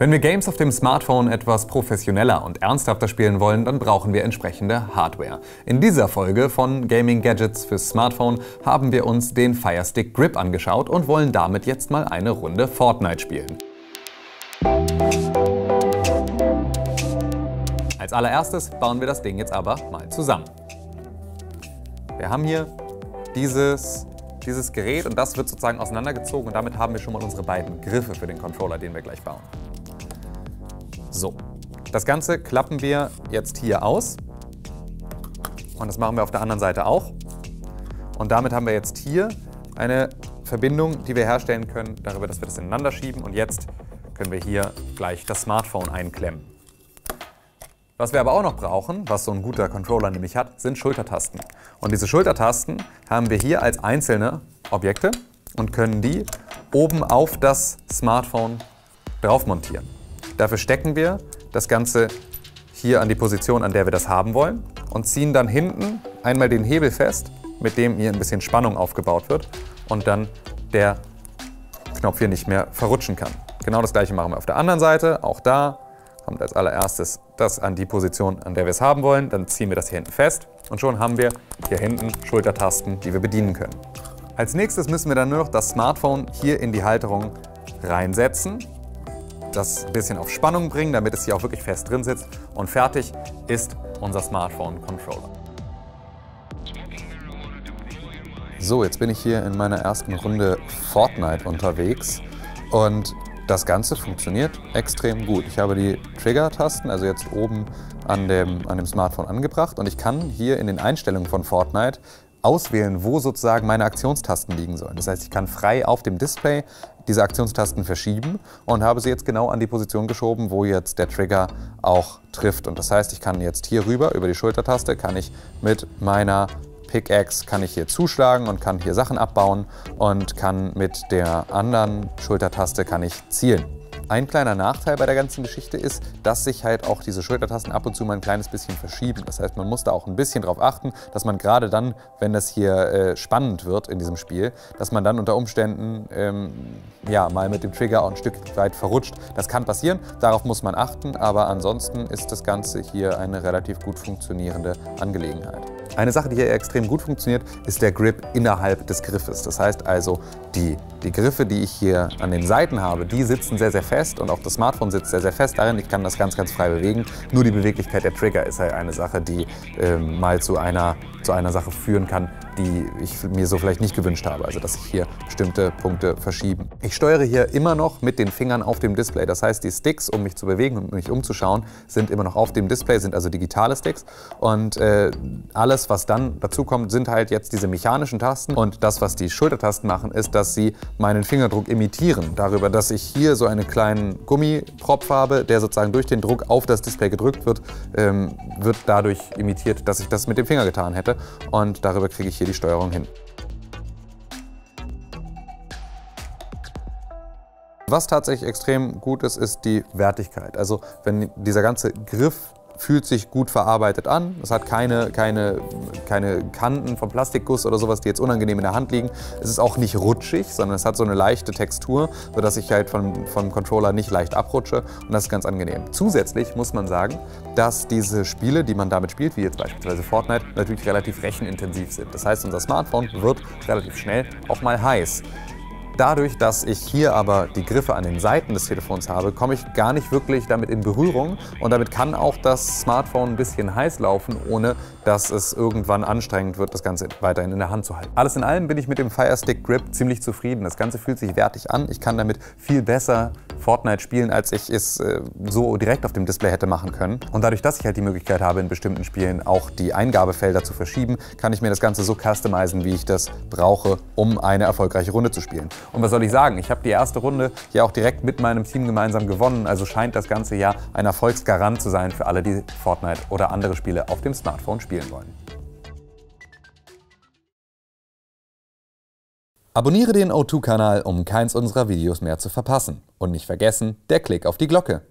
Wenn wir Games auf dem Smartphone etwas professioneller und ernsthafter spielen wollen, dann brauchen wir entsprechende Hardware. In dieser Folge von Gaming Gadgets fürs Smartphone haben wir uns den Fire Stick Grip angeschaut und wollen damit jetzt mal eine Runde Fortnite spielen. Als allererstes bauen wir das Ding jetzt aber mal zusammen. Wir haben hier dieses, dieses Gerät und das wird sozusagen auseinandergezogen und damit haben wir schon mal unsere beiden Griffe für den Controller, den wir gleich bauen. So, das Ganze klappen wir jetzt hier aus. Und das machen wir auf der anderen Seite auch. Und damit haben wir jetzt hier eine Verbindung, die wir herstellen können, darüber, dass wir das ineinander schieben. Und jetzt können wir hier gleich das Smartphone einklemmen. Was wir aber auch noch brauchen, was so ein guter Controller nämlich hat, sind Schultertasten. Und diese Schultertasten haben wir hier als einzelne Objekte und können die oben auf das Smartphone drauf montieren. Dafür stecken wir das Ganze hier an die Position, an der wir das haben wollen und ziehen dann hinten einmal den Hebel fest, mit dem hier ein bisschen Spannung aufgebaut wird und dann der Knopf hier nicht mehr verrutschen kann. Genau das gleiche machen wir auf der anderen Seite. Auch da kommt als allererstes das an die Position, an der wir es haben wollen. Dann ziehen wir das hier hinten fest und schon haben wir hier hinten Schultertasten, die wir bedienen können. Als nächstes müssen wir dann nur noch das Smartphone hier in die Halterung reinsetzen das ein bisschen auf Spannung bringen, damit es hier auch wirklich fest drin sitzt. Und fertig ist unser Smartphone-Controller. So, jetzt bin ich hier in meiner ersten Runde Fortnite unterwegs und das Ganze funktioniert extrem gut. Ich habe die Trigger-Tasten, also jetzt oben an dem, an dem Smartphone angebracht und ich kann hier in den Einstellungen von Fortnite auswählen, wo sozusagen meine Aktionstasten liegen sollen. Das heißt, ich kann frei auf dem Display diese Aktionstasten verschieben und habe sie jetzt genau an die Position geschoben, wo jetzt der Trigger auch trifft. Und das heißt, ich kann jetzt hier rüber über die Schultertaste, kann ich mit meiner Pickaxe kann ich hier zuschlagen und kann hier Sachen abbauen und kann mit der anderen Schultertaste kann ich zielen. Ein kleiner Nachteil bei der ganzen Geschichte ist, dass sich halt auch diese Schultertasten ab und zu mal ein kleines bisschen verschieben. Das heißt, man muss da auch ein bisschen drauf achten, dass man gerade dann, wenn das hier äh, spannend wird in diesem Spiel, dass man dann unter Umständen ähm, ja, mal mit dem Trigger auch ein Stück weit verrutscht. Das kann passieren, darauf muss man achten, aber ansonsten ist das Ganze hier eine relativ gut funktionierende Angelegenheit. Eine Sache, die hier extrem gut funktioniert, ist der Grip innerhalb des Griffes. Das heißt also, die, die Griffe, die ich hier an den Seiten habe, die sitzen sehr, sehr fest und auch das Smartphone sitzt sehr, sehr fest darin. Ich kann das ganz, ganz frei bewegen. Nur die Beweglichkeit der Trigger ist halt eine Sache, die äh, mal zu einer, zu einer Sache führen kann, die ich mir so vielleicht nicht gewünscht habe. Also dass sich hier bestimmte Punkte verschieben. Ich steuere hier immer noch mit den Fingern auf dem Display. Das heißt, die Sticks, um mich zu bewegen und mich umzuschauen, sind immer noch auf dem Display, sind also digitale Sticks. Und äh, alles, was dann dazu kommt, sind halt jetzt diese mechanischen Tasten. Und das, was die Schultertasten machen, ist, dass sie meinen Fingerdruck imitieren. Darüber, dass ich hier so einen kleinen Gummipropf habe, der sozusagen durch den Druck auf das Display gedrückt wird, ähm, wird dadurch imitiert, dass ich das mit dem Finger getan hätte. Und darüber kriege ich hier die Steuerung hin. Was tatsächlich extrem gut ist, ist die Wertigkeit. Also wenn dieser ganze Griff fühlt sich gut verarbeitet an. Es hat keine, keine, keine Kanten vom Plastikguss oder sowas, die jetzt unangenehm in der Hand liegen. Es ist auch nicht rutschig, sondern es hat so eine leichte Textur, sodass ich halt vom, vom Controller nicht leicht abrutsche und das ist ganz angenehm. Zusätzlich muss man sagen, dass diese Spiele, die man damit spielt, wie jetzt beispielsweise Fortnite, natürlich relativ rechenintensiv sind. Das heißt, unser Smartphone wird relativ schnell auch mal heiß. Dadurch, dass ich hier aber die Griffe an den Seiten des Telefons habe, komme ich gar nicht wirklich damit in Berührung und damit kann auch das Smartphone ein bisschen heiß laufen, ohne dass es irgendwann anstrengend wird, das Ganze weiterhin in der Hand zu halten. Alles in allem bin ich mit dem Fire Stick Grip ziemlich zufrieden. Das Ganze fühlt sich wertig an. Ich kann damit viel besser Fortnite spielen, als ich es äh, so direkt auf dem Display hätte machen können. Und dadurch, dass ich halt die Möglichkeit habe, in bestimmten Spielen auch die Eingabefelder zu verschieben, kann ich mir das Ganze so customizen, wie ich das brauche, um eine erfolgreiche Runde zu spielen. Und was soll ich sagen? Ich habe die erste Runde ja auch direkt mit meinem Team gemeinsam gewonnen. Also scheint das ganze ja ein Erfolgsgarant zu sein für alle, die Fortnite oder andere Spiele auf dem Smartphone spielen wollen. Abonniere den O2-Kanal, um keins unserer Videos mehr zu verpassen. Und nicht vergessen, der Klick auf die Glocke.